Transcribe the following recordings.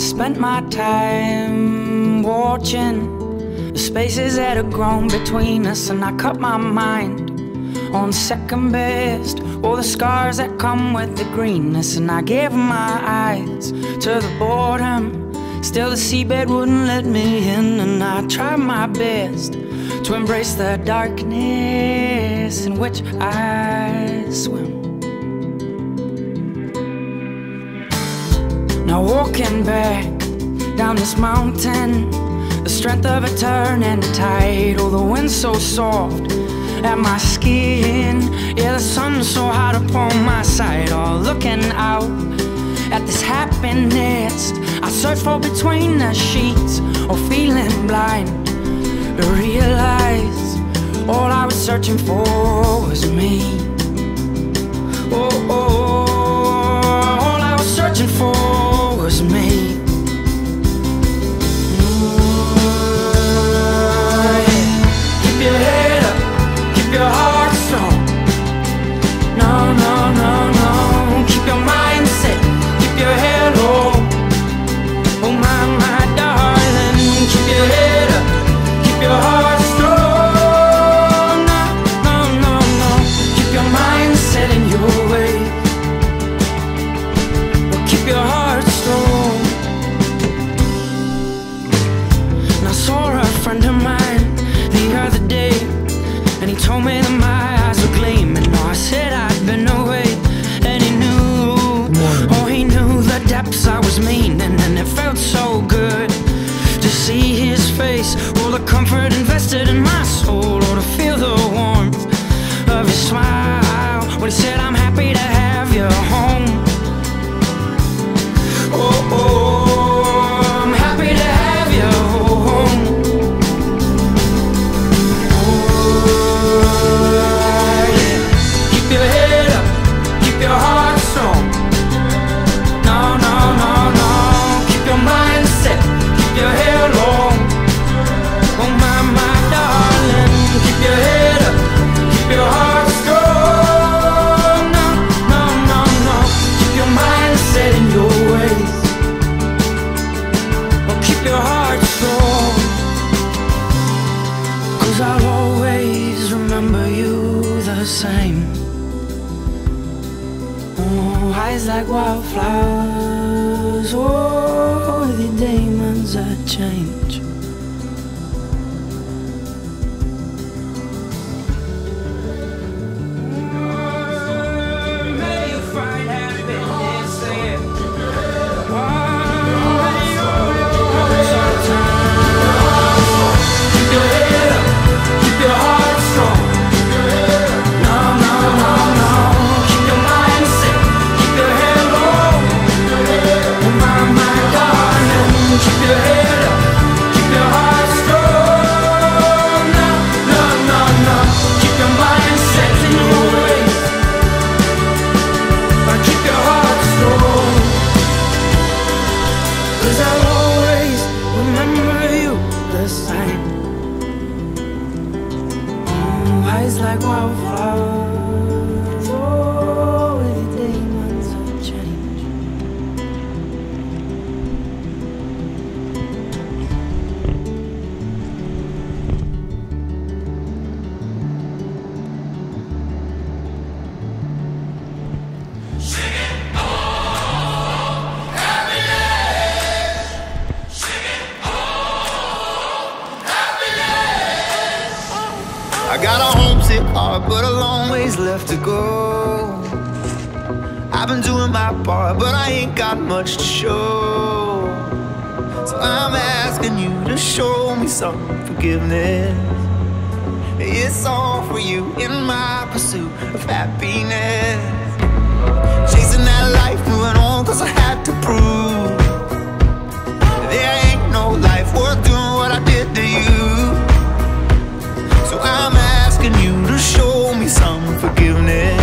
spent my time watching the spaces that had grown between us, and I cut my mind on second best. All the scars that come with the greenness, and I gave my eyes to the boredom. Still, the seabed wouldn't let me in, and I tried my best to embrace the darkness in which I swim. Now walking back down this mountain, the strength of a turning tide. Oh, the wind's so soft at my skin. Yeah, the sun so hot upon my side. All oh, looking out at this happiness. I search for between the sheets, or oh, feeling blind. But realize all I was searching for was me. Oh, oh, oh. man change. like wildflowers. forgiveness. It's all for you in my pursuit of happiness. Chasing that life, moving on, cause I had to prove there ain't no life worth doing what I did to you. So I'm asking you to show me some forgiveness.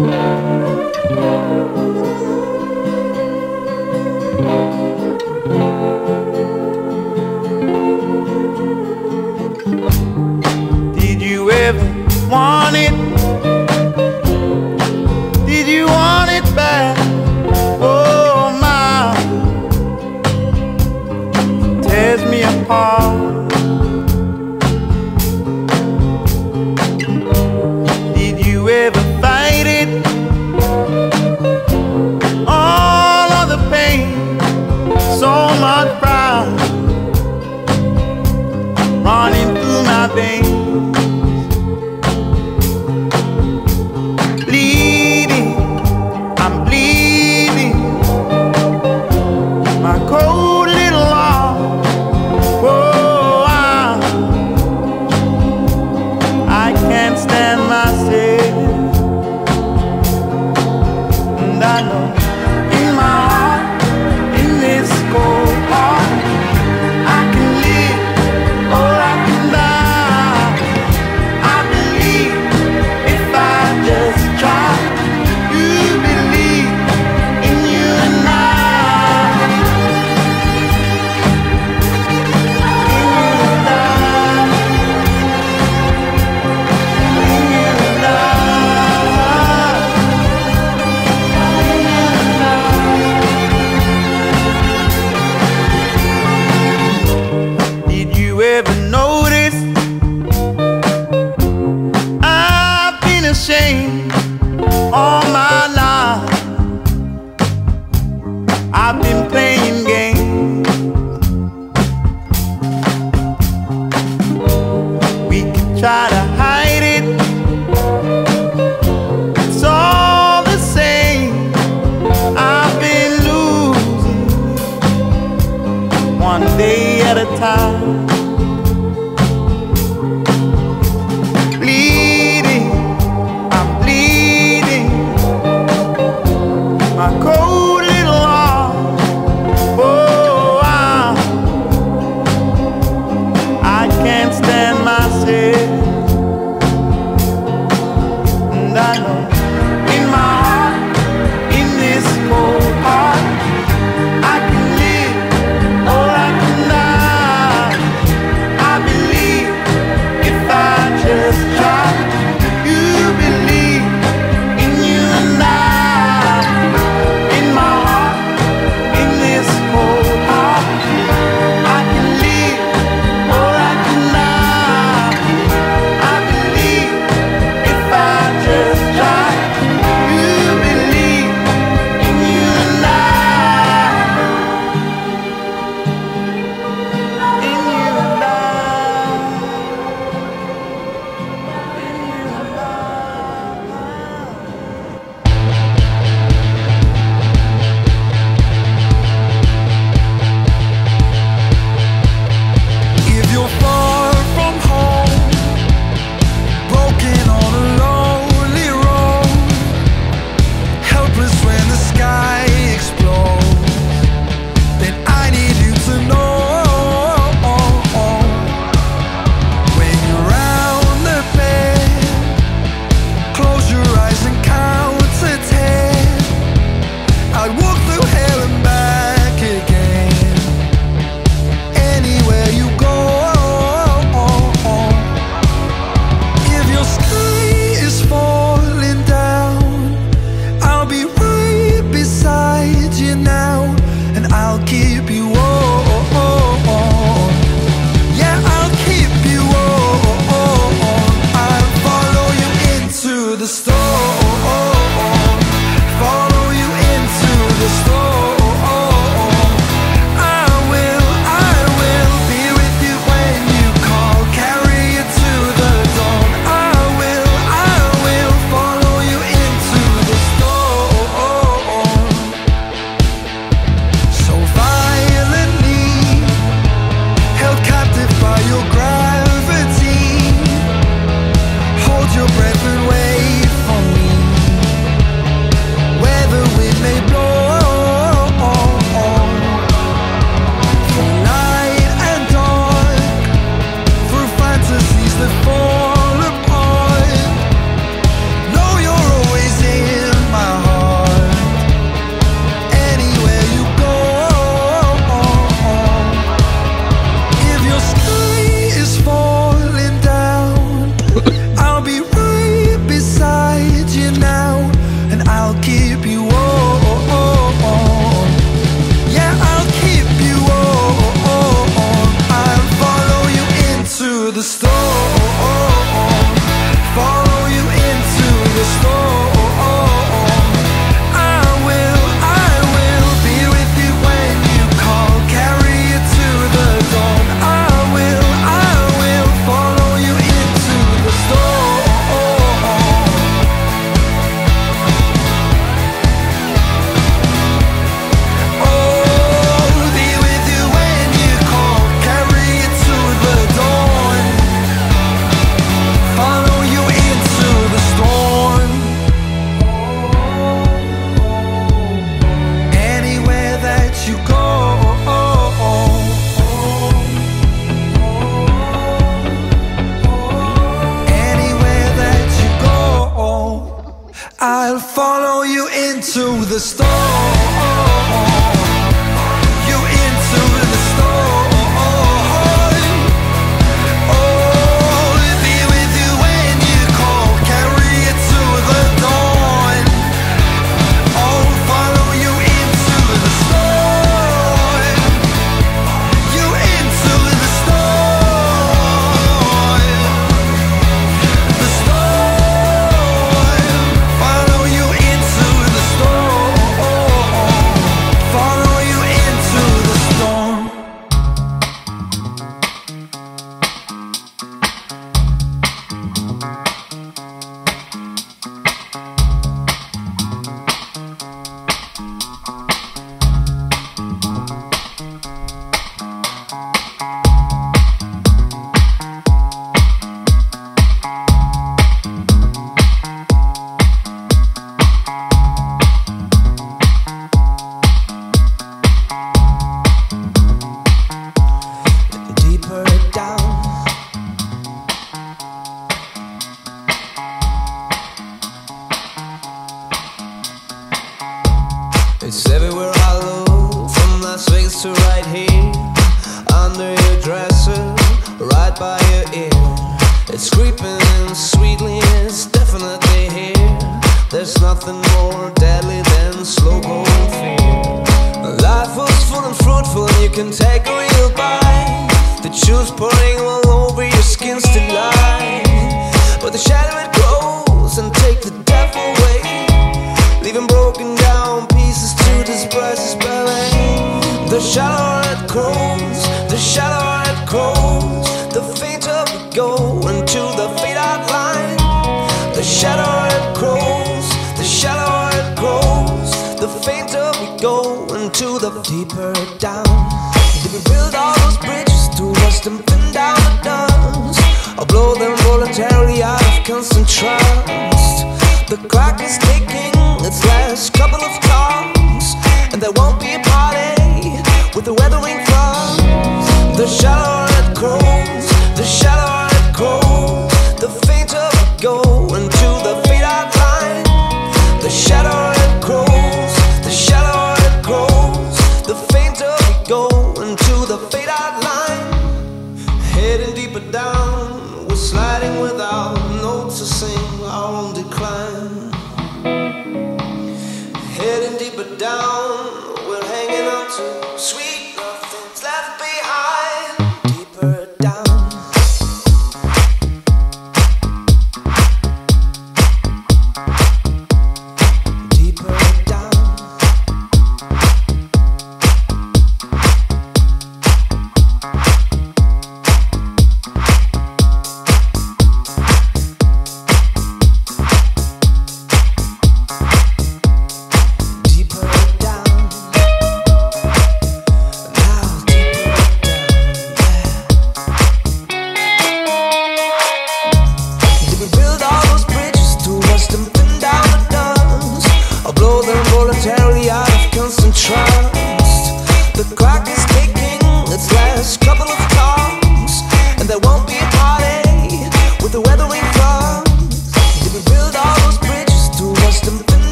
Did you ever want it? to the storm. Sweetly, it's definitely here. There's nothing more deadly than slow cold fear. Life was full and fruitful, and you can take a real bite. The juice pouring all over your skin's delight. But the shadow it grows and take the death away, leaving broken down pieces to disperse his belly. The shadow it grows, deeper down. Did we build all those bridges to watch them thin down the dust? Or blow them voluntarily out of constant trust? The clock is ticking its last couple of times, and there won't be a party with the weathering frost. The shallower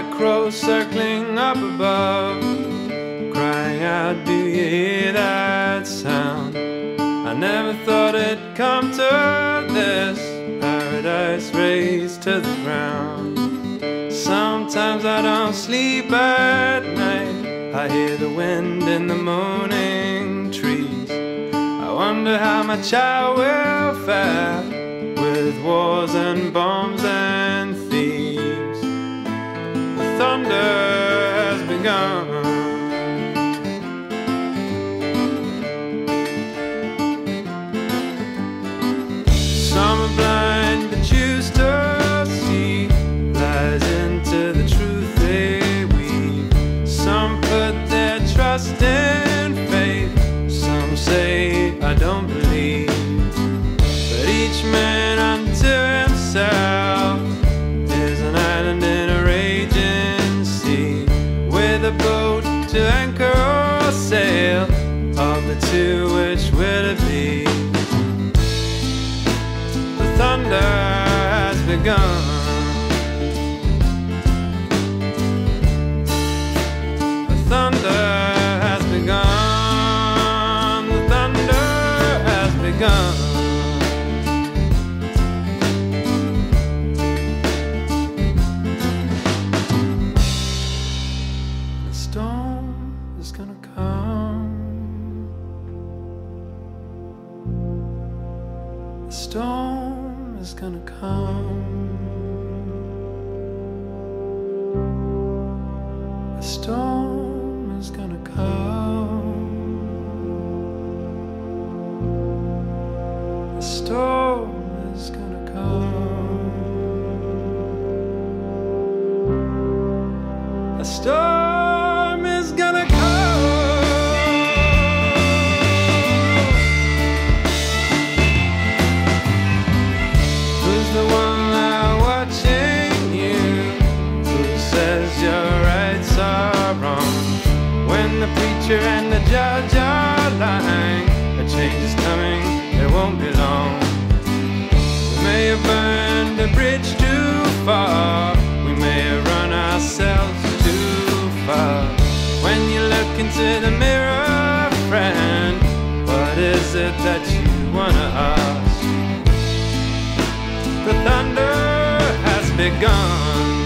Black crows circling up above, crying out, Do you hear that sound? I never thought it'd come to this. Paradise razed to the ground. Sometimes I don't sleep at night. I hear the wind in the moaning trees. I wonder how my child will fare with wars and bombs and. Thunder has begun. Storm is gonna come. The storm is gonna come. Preacher and the judge are lying, a change is coming, it won't be long. We may have burned the bridge too far. We may have run ourselves too far. When you look into the mirror, friend, what is it that you wanna ask? The thunder has begun.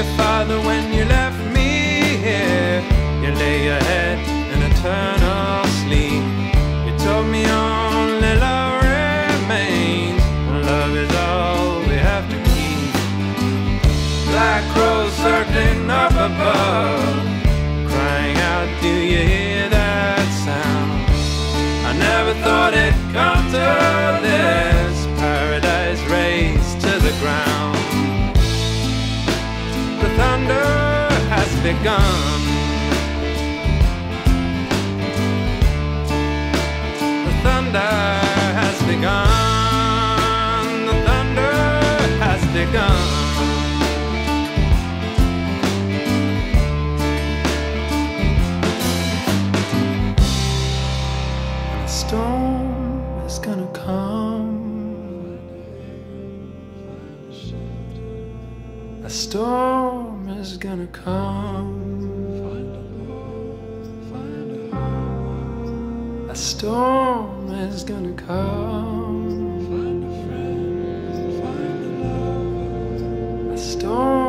Dear Father, when you left me here, you lay your head in eternal sleep. You told me only love remains, and love is all we have to keep. Black crows circling up above, begun. Storm is gonna come. A storm is gonna come. Find a storm